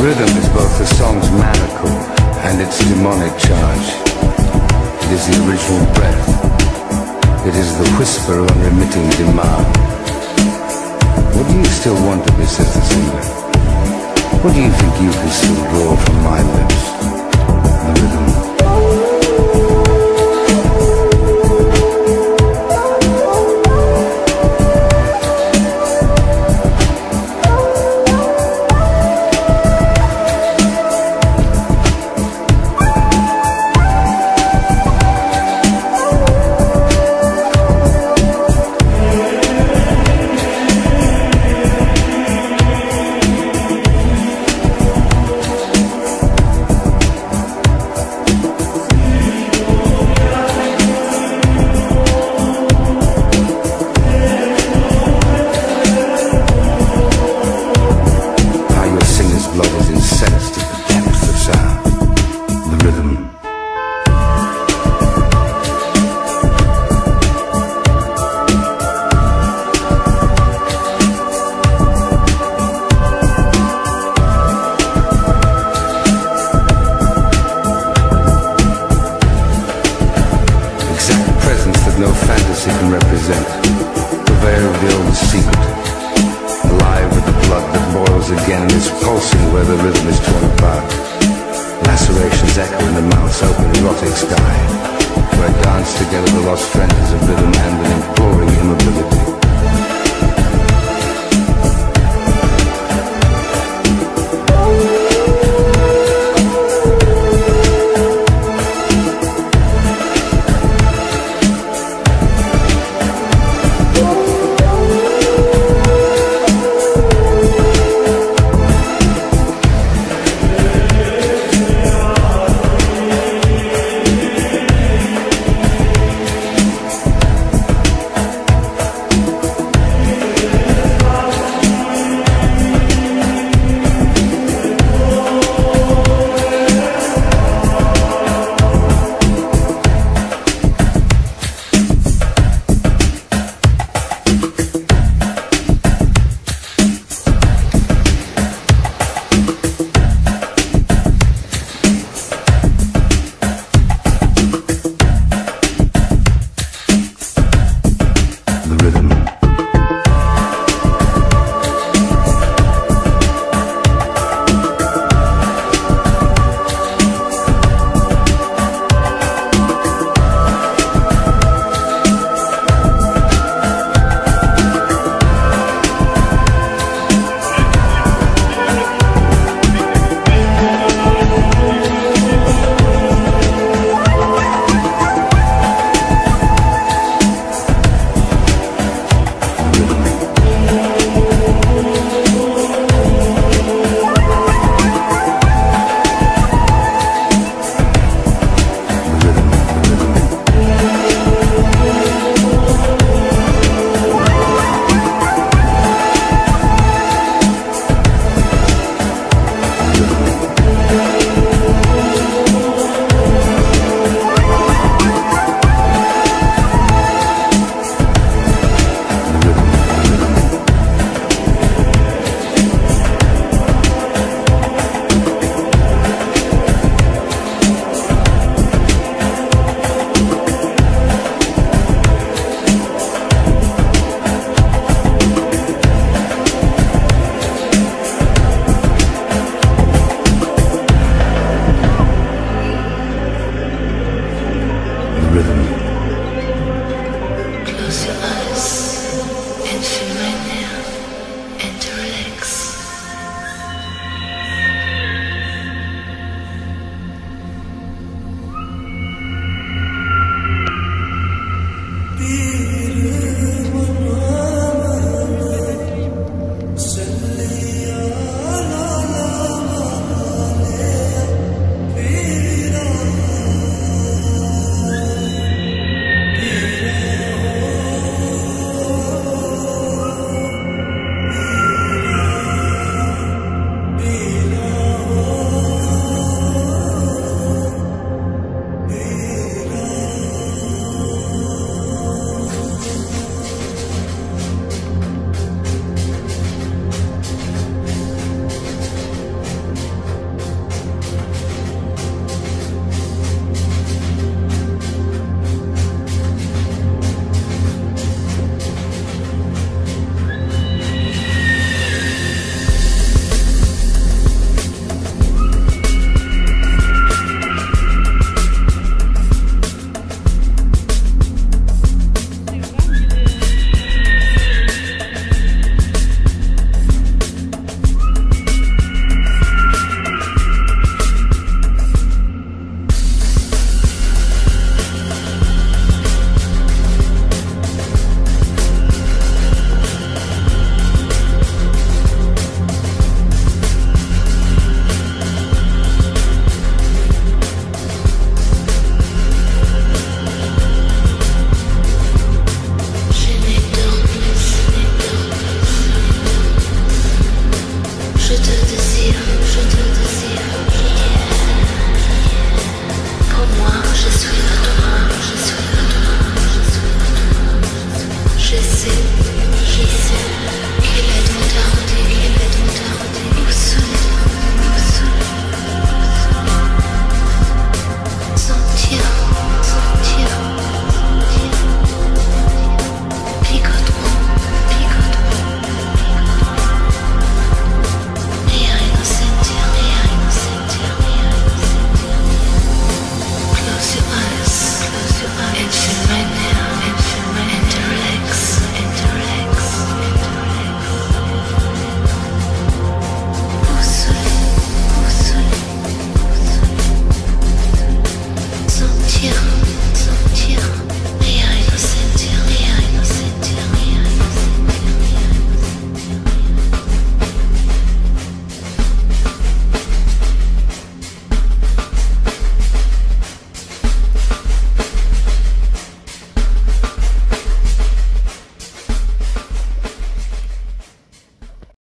rhythm is both the song's manacle and its demonic charge. It is the original breath. It is the whisper of unremitting demand. What do you still want to be, says the singer? What do you think you can still draw from my lips? Again and is pulsing where the rhythm is torn apart. Lacerations echo in the mouth's open erotic sky, where dance together the lost treasures of rhythm and an imploring immobility.